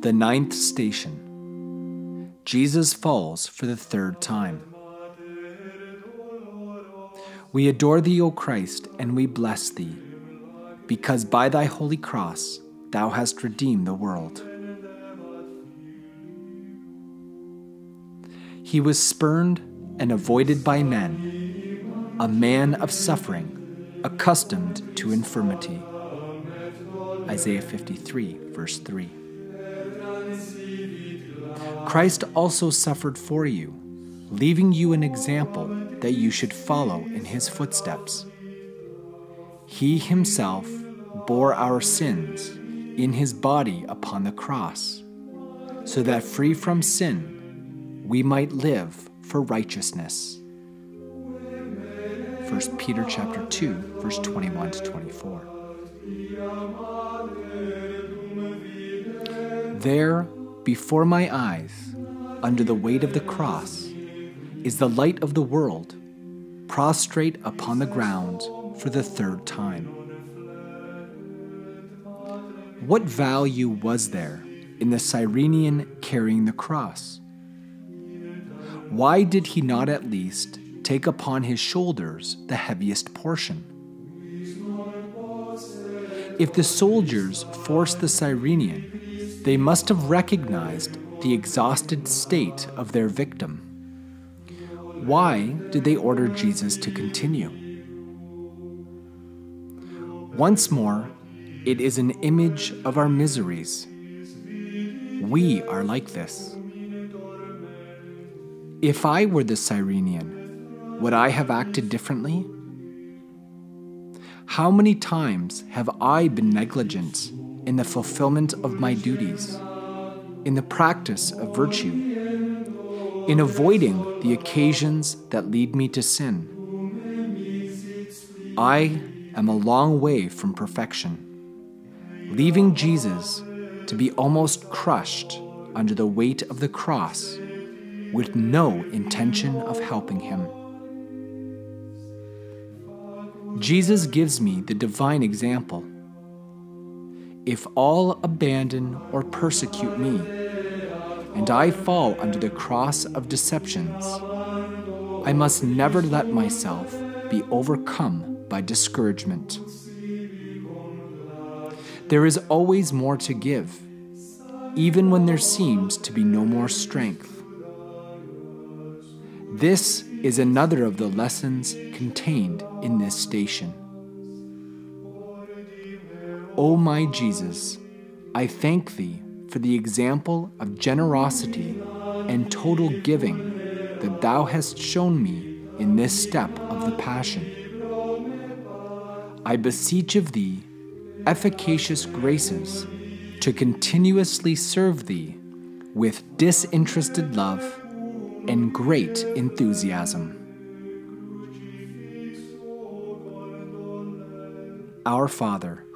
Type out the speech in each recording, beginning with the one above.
The ninth station Jesus falls for the third time. We adore thee, O Christ, and we bless thee, because by thy holy cross thou hast redeemed the world. He was spurned and avoided by men, a man of suffering, accustomed to infirmity. Isaiah 53, verse 3. Christ also suffered for you, leaving you an example that you should follow in his footsteps. He himself bore our sins in his body upon the cross, so that free from sin, we might live for righteousness. 1 Peter chapter 2, verse 21 to 24. There, before my eyes, under the weight of the cross, is the light of the world, prostrate upon the ground for the third time. What value was there in the Cyrenian carrying the cross? Why did he not at least take upon his shoulders the heaviest portion? If the soldiers forced the Cyrenian, they must have recognized the exhausted state of their victim. Why did they order Jesus to continue? Once more, it is an image of our miseries. We are like this. If I were the Cyrenian, would I have acted differently? How many times have I been negligent in the fulfillment of my duties, in the practice of virtue, in avoiding the occasions that lead me to sin? I am a long way from perfection, leaving Jesus to be almost crushed under the weight of the cross with no intention of helping him. Jesus gives me the divine example. If all abandon or persecute me, and I fall under the cross of deceptions, I must never let myself be overcome by discouragement. There is always more to give, even when there seems to be no more strength. This is another of the lessons contained in this station. O my Jesus, I thank Thee for the example of generosity and total giving that Thou hast shown me in this step of the Passion. I beseech of Thee efficacious graces to continuously serve Thee with disinterested love and great enthusiasm. Our Father,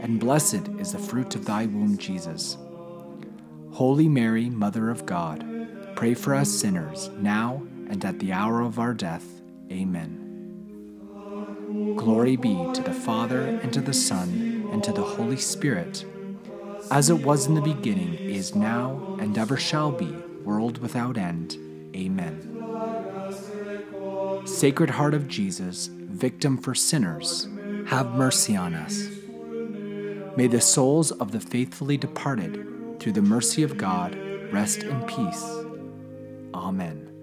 and blessed is the fruit of thy womb, Jesus. Holy Mary, Mother of God, pray for us sinners, now and at the hour of our death. Amen. Glory be to the Father, and to the Son, and to the Holy Spirit, as it was in the beginning, is now, and ever shall be, world without end. Amen. Sacred Heart of Jesus, victim for sinners, have mercy on us. May the souls of the faithfully departed, through the mercy of God, rest in peace. Amen.